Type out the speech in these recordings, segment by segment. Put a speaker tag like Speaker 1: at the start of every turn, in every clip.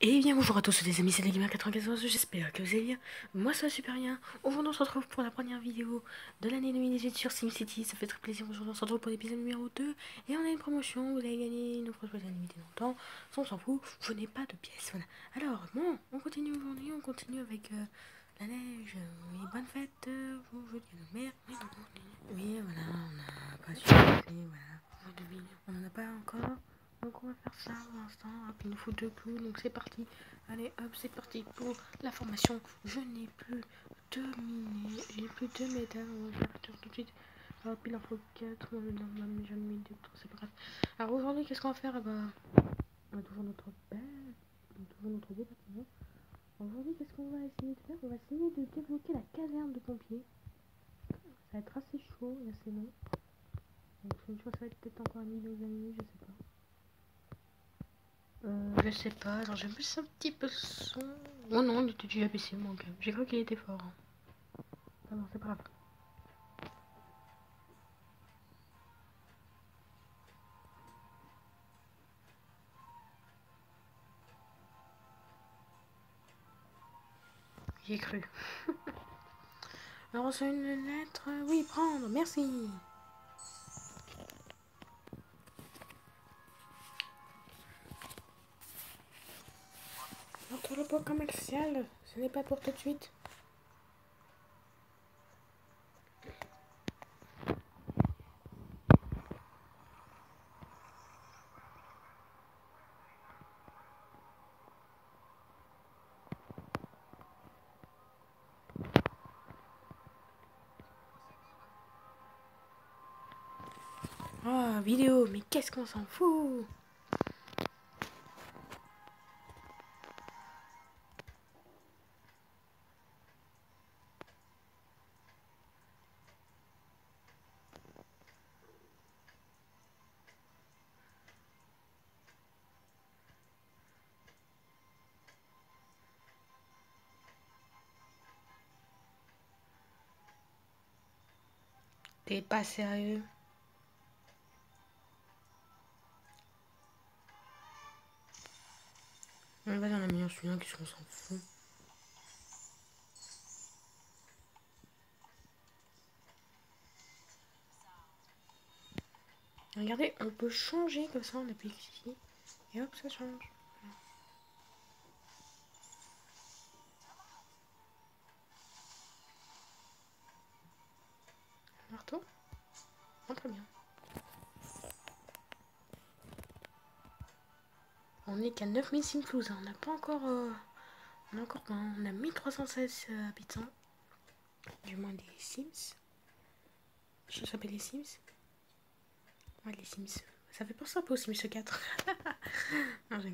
Speaker 1: Et bien bonjour à tous les amis, c'est Gamer94, j'espère que vous allez bien. Moi ça va super bien. Aujourd'hui on se retrouve pour la première vidéo de l'année 2018 sur SimCity. Ça fait très plaisir, aujourd'hui on se retrouve pour l'épisode numéro 2. Et on a une promotion, vous avez gagné une spéciale limitée longtemps. Ça on s'en fout, je n'ai pas de pièces. Voilà. Alors bon, on continue aujourd'hui, on continue avec euh, la neige. Oui, bonne fête, euh, vous, je dis à mère. Oui, voilà, on n'a pas su, voilà. On n'en a pas encore. Donc on va faire ça pour l'instant. Hop, il nous faut deux clous. Donc c'est parti. Allez, hop, c'est parti pour la formation. Je n'ai plus de minets. J'ai plus de métal. On va faire tout de suite. Hop, il en faut 4. On a même déjà mis deux C'est pas grave. Alors aujourd'hui, qu'est-ce qu'on va faire? Bah, On a toujours notre belle. On a toujours notre beau. Aujourd'hui, qu'est-ce qu'on va essayer de faire? On va essayer de débloquer la caserne de pompiers. Ça va être assez chaud et assez long. Donc je pense que ça va être peut-être encore un million d'années, je sais pas. Euh, je sais pas, alors j'ai baissé un petit peu le son. Oh non, il était déjà baissé mon gars. J'ai cru qu'il était fort. Hein. Non, c'est pas grave. J'y ai cru. alors on reçoit une lettre. Oui, prendre, merci. Le pot commercial, ce n'est pas pour tout de suite. Oh, vidéo, mais qu'est-ce qu'on s'en fout? T'es pas sérieux On va dans la meilleure celui-là, qu'est-ce s'en fout? Regardez, on peut changer comme ça, on appuie ici. Et hop, ça change. Très bien. On est qu'à 9000 Simflouz, on n'a pas encore... Euh, on a encore On a 1316 euh, habitants. Du moins des Sims. Je s'appelle les Sims. Ouais, les Sims. Ça fait penser un peu aux Sims 4. non, j'ai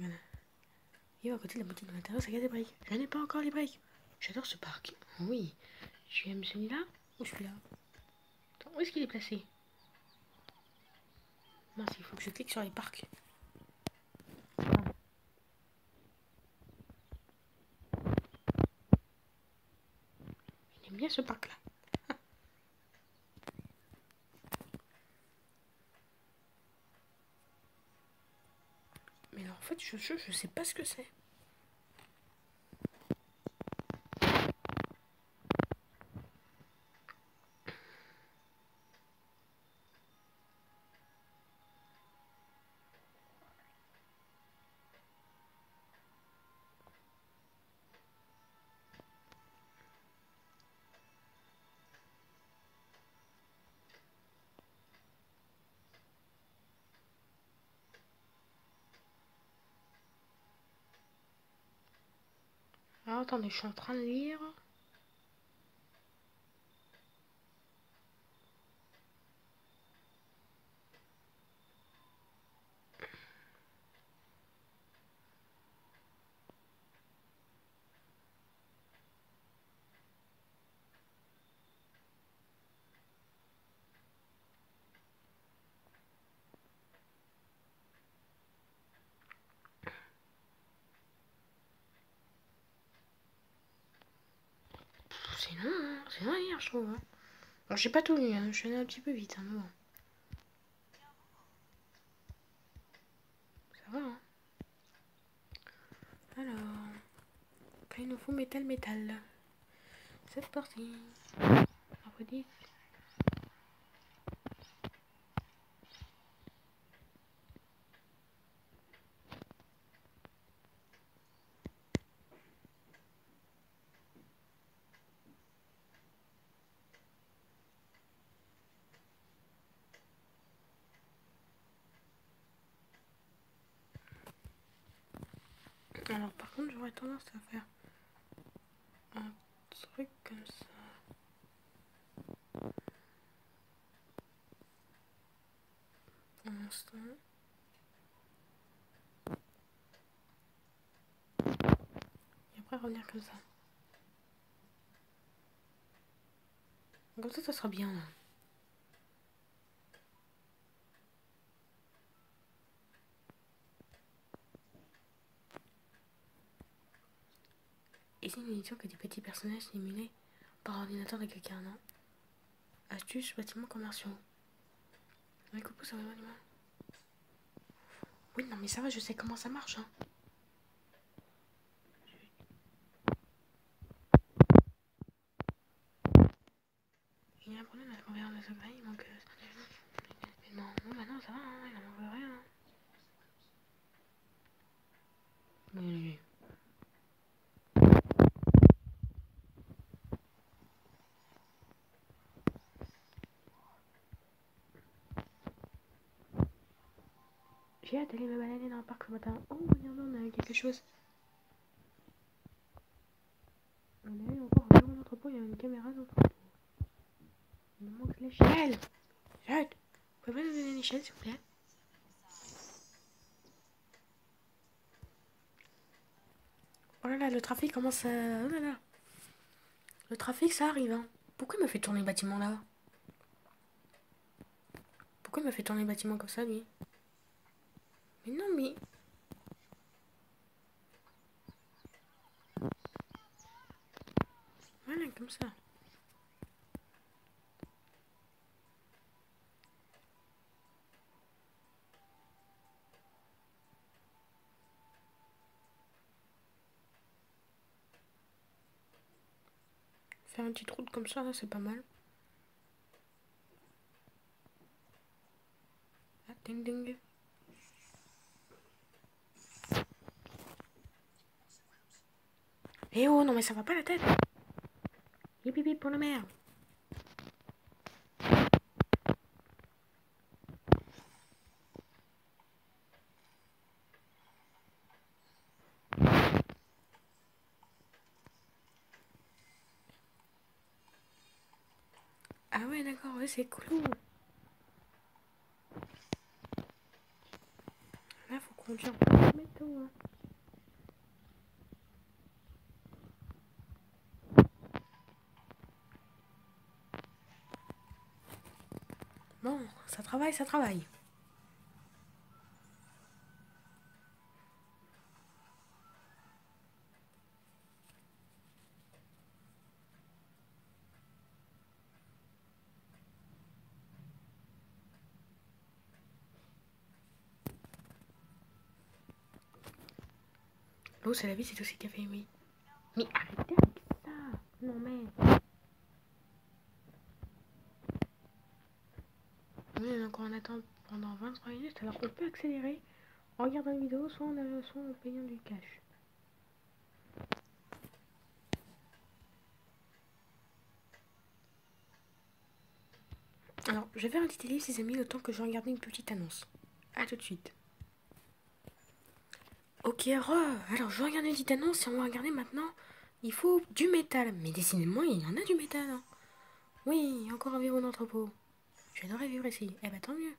Speaker 1: Et à côté de la boutique de l'intérieur, ça des briques. Je n'ai pas encore les briques. J'adore ce parc. Oui. Tu aimes celui-là ou celui-là? Où est-ce qu'il est placé? Mince, il faut que je clique sur les parcs. Il aime bien ce parc-là. Mais alors, en fait, je, je, je sais pas ce que c'est. Attendez, je suis en train de lire. C'est long, hein. c'est long hier, je trouve. Hein. Alors, j'ai pas tout lu, hein. je suis allé un petit peu vite, hein, mais bon. Ça va, hein. Alors. nous faut métal, métal. C'est parti. Redis. Alors par contre j'aurais tendance à faire un truc comme ça. Pour l'instant. Et après revenir comme ça. Comme ça ça sera bien là. Et c'est une édition que des petits personnages simulés par ordinateur de quelqu'un, non Astuce, bâtiments commerciaux. Mais coucou, ça va Oui, non, mais ça va, je sais comment ça marche, hein. Il y a un problème avec mon verre de secret, il manque. Non, non, bah non, ça va, hein, il en manque rien. Oui. J'ai hâte d'aller me balader dans le parc ce matin. Oh, regardez, on a quelque chose. On a eu encore un bureau d'entrepôt, il y a une caméra d'entrepôt. Il me manque l'échelle. J'arrête. Vous pouvez me donner une échelle, s'il vous plaît? Oh là là, le trafic commence à... Oh là là. Le trafic, ça arrive, hein. Pourquoi il me fait tourner le bâtiment là? Pourquoi il me fait tourner le bâtiment comme ça, lui? Mais non, mais... Voilà, comme ça. Faire une petite route comme ça, c'est pas mal. Ah, ding ding. Eh oh, non mais ça va pas la tête. Hip hip pour la merde Ah ouais d'accord, ouais c'est cool. Là faut conduire le métaux hein. Bon, ça travaille, ça travaille. L'eau, c'est la vie, c'est aussi café, oui. Mais arrêtez avec ça Non mais... donc on attend pendant 23 minutes alors qu'on peut accélérer en regardant une vidéo soit en, en payant du cash. Alors, je vais faire un petit livre, les amis, temps que je regarde une petite annonce. A tout de suite. Ok. Alors, je vais regarder une petite annonce et on va regarder maintenant. Il faut du métal. Mais décidément, il y en a du métal. Hein. Oui, encore un verrou d'entrepôt. J'adorerais vivre ici. Eh ben tant mieux.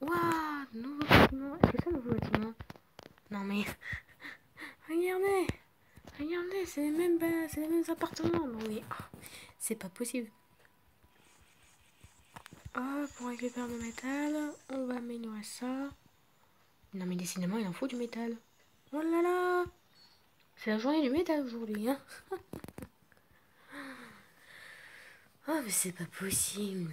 Speaker 1: Waouh, nouveau bâtiment. Est-ce que c'est un nouveau bâtiment? Non mais... regardez Regardez, c'est les mêmes, c'est les mêmes appartements. Non mais... Oh, c'est pas possible. Hop, pour récupérer le métal, on va améliorer ça. Non mais décidément, il en faut du métal. Oh là là C'est la journée du métal aujourd'hui, hein Oh mais c'est pas possible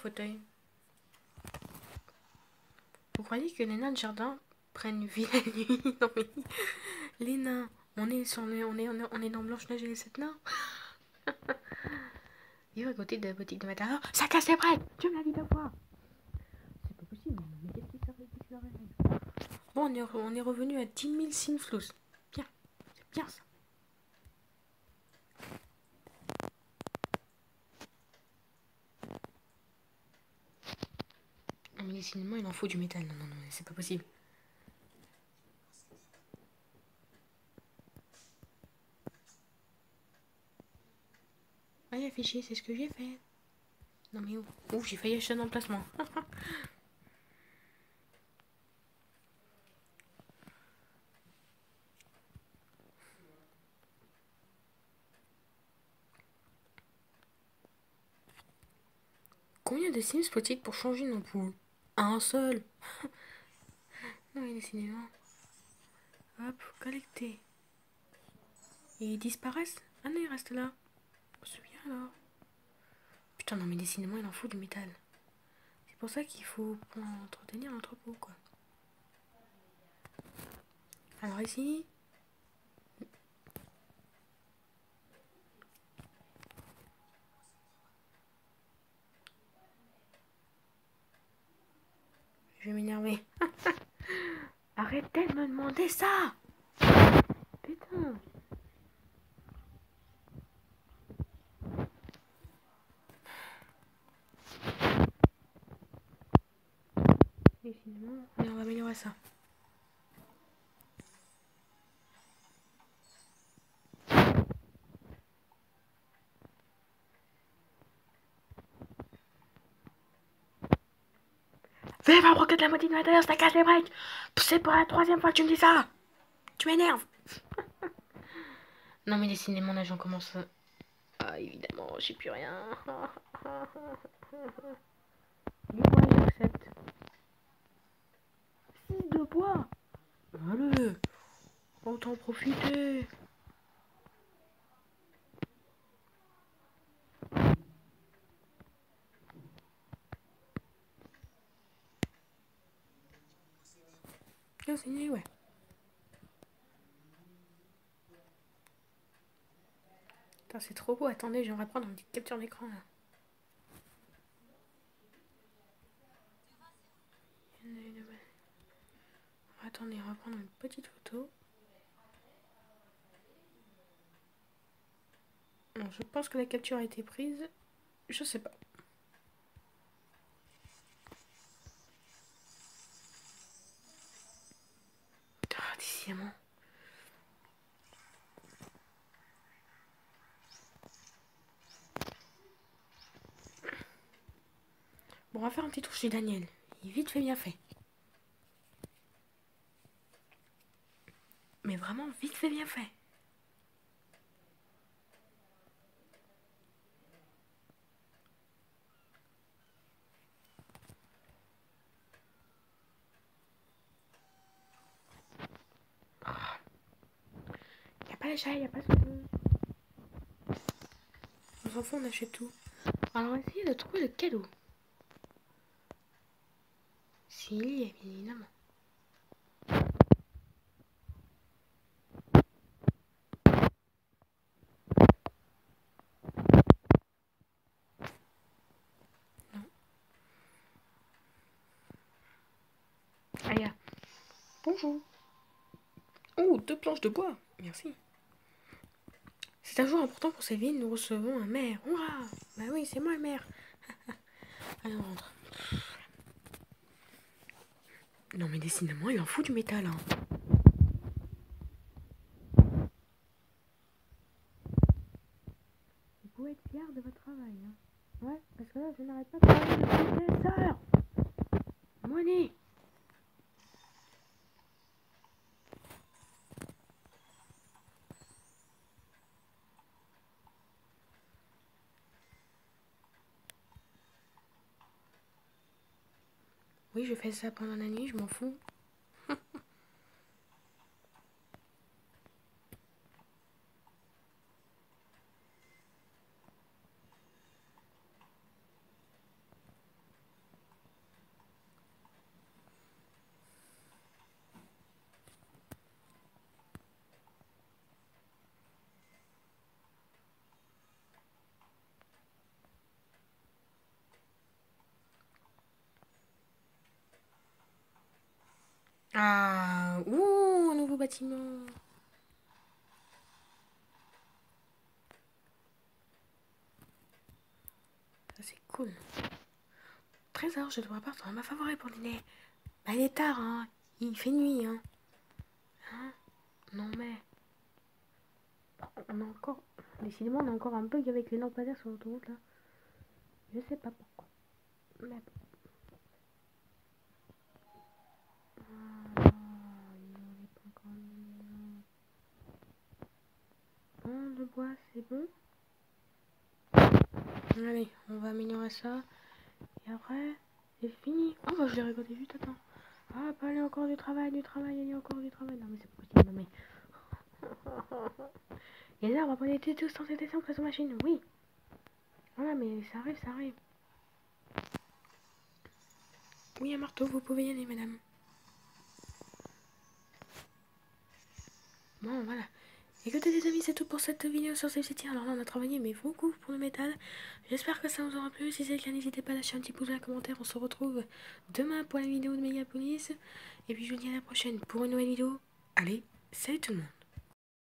Speaker 1: fauteuil. Faut croyez que les nains de jardin prennent vie la nuit? Non mais les nains, on est sur le, on est on est dans Blanche Neige et les sept nains. Vivre à côté de la boutique de matériaux, ça casse les bras. Tu me l'as dit deux fois. C'est pas possible. Mais qu'est-ce qui Bon, on est, on est revenu à 10 000 sinflous. Bien, c'est bien ça. Ah, cinémas, il en faut du métal. Non, non, non, c'est pas possible. Ah, il a affiché, c'est ce que j'ai fait. Non, mais où j'ai failli acheter un emplacement. Combien de sims faut-il pour changer une ampoule? Un seul Non, il est cinéma. Hop, collecter. Ils disparaissent Ah non, ils restent là. C'est bien alors. Putain, non, mais cinémas, il en faut du métal. C'est pour ça qu'il faut entretenir l'entrepôt, quoi. Alors ici, Je vais m'énerver. Arrêtez de me demander ça Putain Et finalement, on va améliorer ça. Fais pas broquer de la moitié de l'intérieur, ça casse les breaks. C'est pour la troisième fois que tu me dis ça. Tu m'énerves. non mais les cinémas, là j'en commence. Ah évidemment, j'ai plus rien. Dis-moi, j'accepte. 6 de bois. Allez, autant profiter. C'est trop beau. Attendez, j'aimerais prendre une petite capture d'écran là. Attendez, on va prendre une petite photo. je pense que la capture a été prise. Je sais pas. Bon, on va faire un petit tour chez Daniel. Il est vite fait bien fait. Mais vraiment vite fait bien fait. Les chats, il a pas ce que On s'en fout, on achète tout. Alors, on va essayer de trouver le cadeau. S'il y est, bien évidemment. Non. Ah, Bonjour. Oh, deux planches de bois. Merci. C'est un jour important pour ces Nous recevons un maire. Hurrah Bah oui, c'est moi le maire. Allez, on rentre. Non, mais décidément, il en fout du métal. Hein. Vous pouvez être fier de votre travail. Hein. Ouais, parce que là, je n'arrête pas de travailler des heures. Money Oui, je fais ça pendant la nuit, je m'en fous. Ah, ouh, un nouveau bâtiment. Ça, c'est cool. Trésor, je dois partir à ma favorite pour dîner. Bah, il est tard, hein. Il fait nuit, hein. Hein? Non, mais. On a encore. Décidément, on a encore un bug avec les lampadaires sur l'autoroute, là. Je sais pas pourquoi. Mais bon. Bon, le bois, c'est bon. Allez, on va améliorer ça. Et après, c'est fini. Oh, bah, je l'ai récolté juste, attends. Ah, bah, il y a encore du travail, du travail, il y a encore du travail. Non, mais c'est possible, non, mais. Et là, on va prendre les tous sans cette sur machine, oui. Voilà, mais ça arrive, ça arrive. Oui, un marteau, vous pouvez y aller, madame. Bon, voilà. Écoutez les amis, c'est tout pour cette vidéo sur City. Alors là, on a travaillé mais beaucoup pour le métal. J'espère que ça vous aura plu. Si c'est le cas, n'hésitez pas à lâcher un petit pouce en commentaire. On se retrouve demain pour la vidéo de Megapolis. Et puis je vous dis à la prochaine pour une nouvelle vidéo. Allez, salut tout le monde